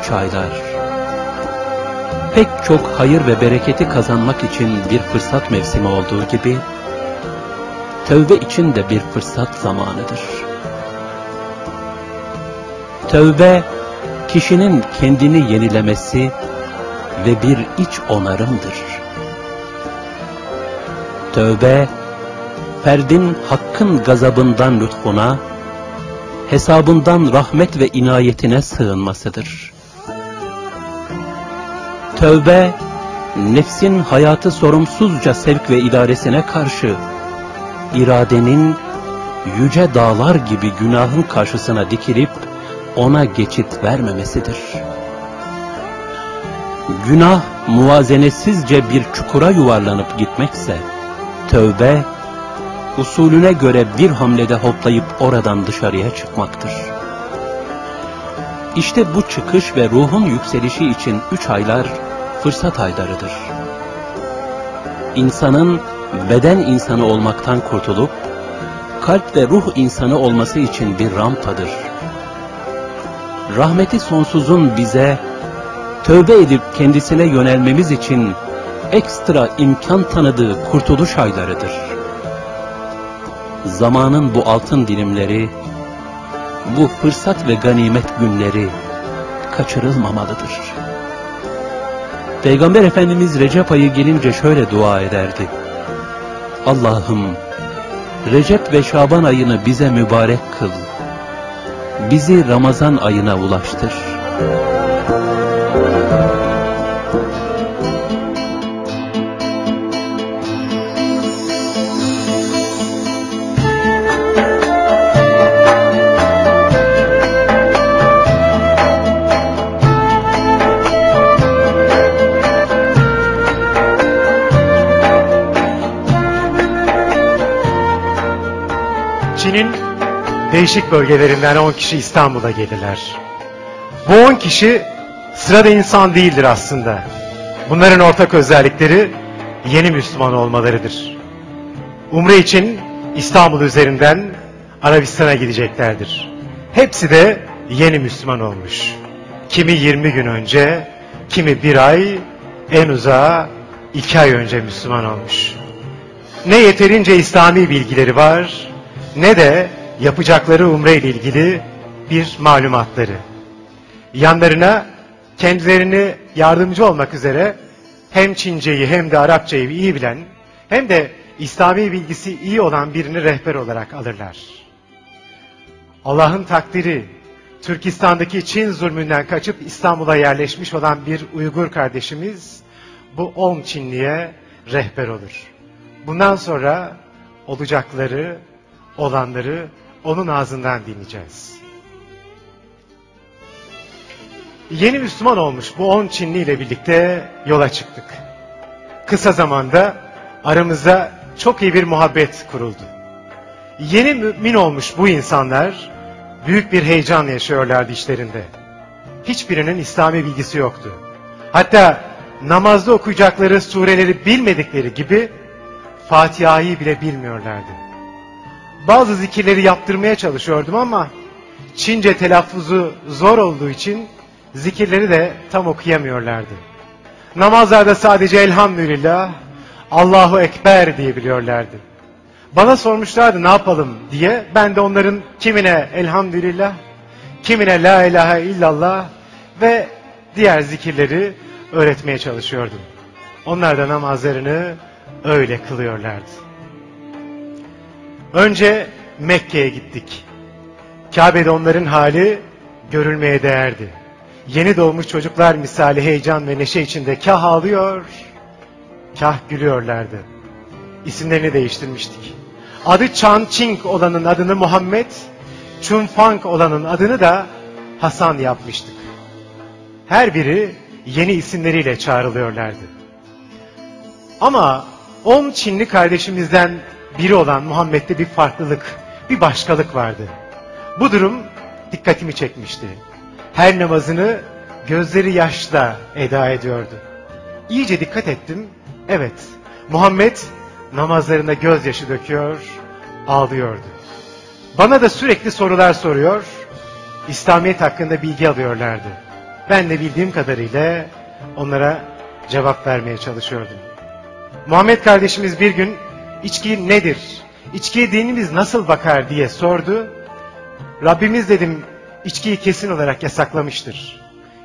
üç aylar pek çok hayır ve bereketi kazanmak için bir fırsat mevsimi olduğu gibi, tövbe için de bir fırsat zamanıdır. Tövbe, kişinin kendini yenilemesi ve bir iç onarımdır. Tövbe, ferdin hakkın gazabından lütfuna, hesabından rahmet ve inayetine sığınmasıdır. Tövbe, nefsin hayatı sorumsuzca sevk ve idaresine karşı, iradenin yüce dağlar gibi günahın karşısına dikilip, ona geçit vermemesidir. Günah muvazenesizce bir çukura yuvarlanıp gitmekse, tövbe, usulüne göre bir hamlede hoplayıp oradan dışarıya çıkmaktır. İşte bu çıkış ve ruhun yükselişi için üç aylar fırsat aylarıdır. İnsanın beden insanı olmaktan kurtulup, kalp ve ruh insanı olması için bir rampadır. Rahmeti sonsuzun bize, tövbe edip kendisine yönelmemiz için ekstra imkan tanıdığı kurtuluş aylarıdır. Zamanın bu altın dilimleri, bu fırsat ve ganimet günleri kaçırılmamalıdır. Peygamber Efendimiz Recep ayı gelince şöyle dua ederdi. Allah'ım Recep ve Şaban ayını bize mübarek kıl. Bizi Ramazan ayına ulaştır. Değişik bölgelerinden 10 kişi İstanbul'a gelirler. Bu 10 kişi sırada insan değildir aslında. Bunların ortak özellikleri yeni Müslüman olmalarıdır. Umre için İstanbul üzerinden Arabistan'a gideceklerdir. Hepsi de yeni Müslüman olmuş. Kimi 20 gün önce, kimi bir ay, en uzağı iki ay önce Müslüman olmuş. Ne yeterince İslami bilgileri var, ne de yapacakları umre ile ilgili bir malumatları. Yanlarına kendilerini yardımcı olmak üzere hem Çinceyi hem de Arapçayı iyi bilen hem de İslami bilgisi iyi olan birini rehber olarak alırlar. Allah'ın takdiri Türkistan'daki Çin zulmünden kaçıp İstanbul'a yerleşmiş olan bir Uygur kardeşimiz bu on Çinliye rehber olur. Bundan sonra olacakları olanları onun ağzından dinleyeceğiz. Yeni Müslüman olmuş bu on Çinli ile birlikte yola çıktık. Kısa zamanda aramızda çok iyi bir muhabbet kuruldu. Yeni mümin olmuş bu insanlar büyük bir heyecan yaşıyorlardı işlerinde. Hiçbirinin İslami bilgisi yoktu. Hatta namazda okuyacakları sureleri bilmedikleri gibi Fatiha'yı bile bilmiyorlardı bazı zikirleri yaptırmaya çalışıyordum ama Çince telaffuzu zor olduğu için zikirleri de tam okuyamıyorlardı. Namazlarda sadece elhamdülillah, Allahu Ekber diyebiliyorlardı. Bana sormuşlardı ne yapalım diye. Ben de onların kimine elhamdülillah, kimine la ilahe illallah ve diğer zikirleri öğretmeye çalışıyordum. Onlar da namazlarını öyle kılıyorlardı. Önce Mekke'ye gittik. Kabe'de onların hali görülmeye değerdi. Yeni doğmuş çocuklar misali heyecan ve neşe içinde kah ağlıyor, kah gülüyorlardı. İsimlerini değiştirmiştik. Adı Chan Ching olanın adını Muhammed, Chun Fang olanın adını da Hasan yapmıştık. Her biri yeni isimleriyle çağrılıyorlardı. Ama on Çinli kardeşimizden biri olan Muhammed'de bir farklılık, bir başkalık vardı. Bu durum dikkatimi çekmişti. Her namazını gözleri yaşla eda ediyordu. İyice dikkat ettim. Evet, Muhammed namazlarında gözyaşı döküyor, ağlıyordu. Bana da sürekli sorular soruyor, İslamiyet hakkında bilgi alıyorlardı. Ben de bildiğim kadarıyla onlara cevap vermeye çalışıyordum. Muhammed kardeşimiz bir gün içki nedir? İçkiye dinimiz nasıl bakar diye sordu. Rabbimiz dedim içkiyi kesin olarak yasaklamıştır.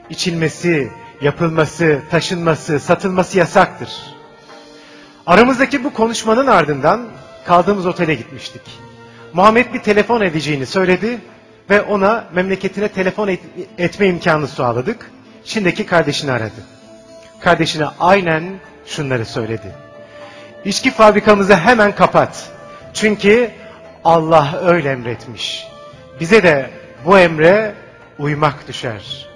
İçilmesi, yapılması, taşınması, satılması yasaktır. Aramızdaki bu konuşmanın ardından kaldığımız otele gitmiştik. Muhammed bir telefon edeceğini söyledi ve ona memleketine telefon et- etme imkanı sağladık. Çin'deki kardeşini aradı. Kardeşine aynen şunları söyledi. İçki fabrikamızı hemen kapat. Çünkü Allah öyle emretmiş. Bize de bu emre uymak düşer.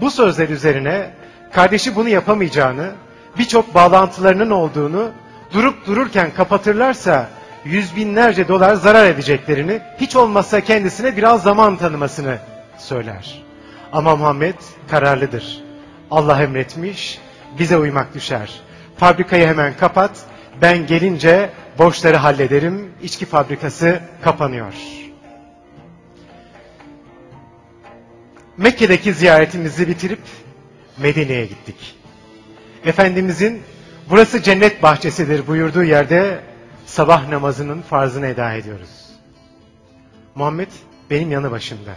Bu sözler üzerine kardeşi bunu yapamayacağını, birçok bağlantılarının olduğunu, durup dururken kapatırlarsa yüz binlerce dolar zarar edeceklerini, hiç olmazsa kendisine biraz zaman tanımasını söyler. Ama Muhammed kararlıdır. Allah emretmiş, bize uymak düşer. Fabrikayı hemen kapat, ben gelince borçları hallederim, içki fabrikası kapanıyor. Mekke'deki ziyaretimizi bitirip Medine'ye gittik. Efendimizin burası cennet bahçesidir buyurduğu yerde sabah namazının farzını eda ediyoruz. Muhammed benim yanı başımda.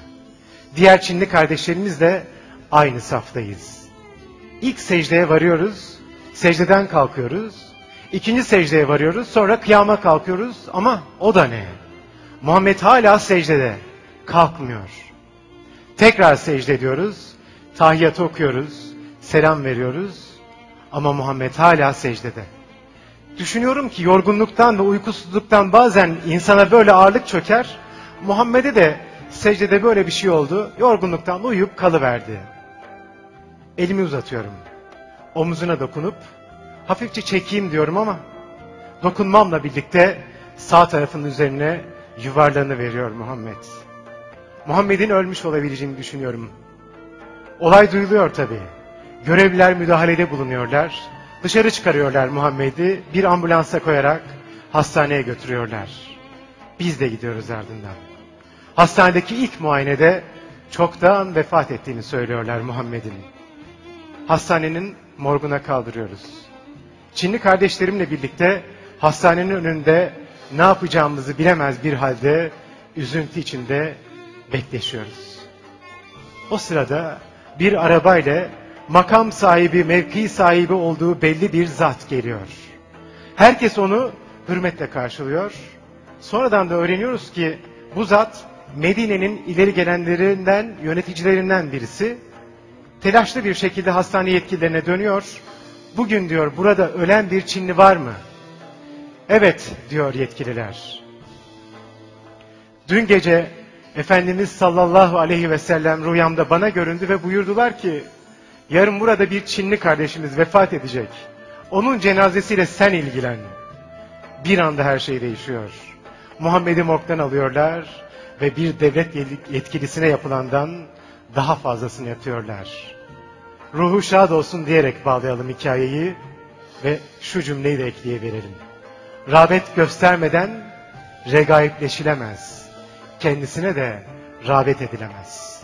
Diğer Çinli kardeşlerimizle aynı saftayız. İlk secdeye varıyoruz, secdeden kalkıyoruz. İkinci secdeye varıyoruz, sonra kıyama kalkıyoruz ama o da ne? Muhammed hala secdede, kalkmıyor. Tekrar secde ediyoruz, tahiyyatı okuyoruz, selam veriyoruz ama Muhammed hala secdede. Düşünüyorum ki yorgunluktan ve uykusuzluktan bazen insana böyle ağırlık çöker. Muhammed'e de secdede böyle bir şey oldu. Yorgunluktan uyuyup kalıverdi. Elimi uzatıyorum. Omuzuna dokunup hafifçe çekeyim diyorum ama dokunmamla birlikte sağ tarafının üzerine yuvarlanı veriyor Muhammed. Muhammed'in ölmüş olabileceğini düşünüyorum. Olay duyuluyor tabii. Görevliler müdahalede bulunuyorlar. Dışarı çıkarıyorlar Muhammed'i bir ambulansa koyarak hastaneye götürüyorlar. Biz de gidiyoruz ardından. Hastanedeki ilk muayenede çoktan vefat ettiğini söylüyorlar Muhammed'in. Hastanenin morguna kaldırıyoruz. Çinli kardeşlerimle birlikte hastanenin önünde ne yapacağımızı bilemez bir halde üzüntü içinde bekleşiyoruz. O sırada bir arabayla makam sahibi, mevki sahibi olduğu belli bir zat geliyor. Herkes onu hürmetle karşılıyor. Sonradan da öğreniyoruz ki bu zat Medine'nin ileri gelenlerinden, yöneticilerinden birisi. Telaşlı bir şekilde hastane yetkililerine dönüyor. Bugün diyor burada ölen bir Çinli var mı? Evet diyor yetkililer. Dün gece Efendimiz sallallahu aleyhi ve sellem rüyamda bana göründü ve buyurdular ki yarın burada bir Çinli kardeşimiz vefat edecek. Onun cenazesiyle sen ilgilen. Bir anda her şey değişiyor. Muhammed'i morgdan alıyorlar ve bir devlet yetkilisine yapılandan daha fazlasını yapıyorlar. Ruhu şad olsun diyerek bağlayalım hikayeyi ve şu cümleyi de ekleyeverelim. Rağbet göstermeden regaipleşilemez. Kendisine de rağbet edilemez.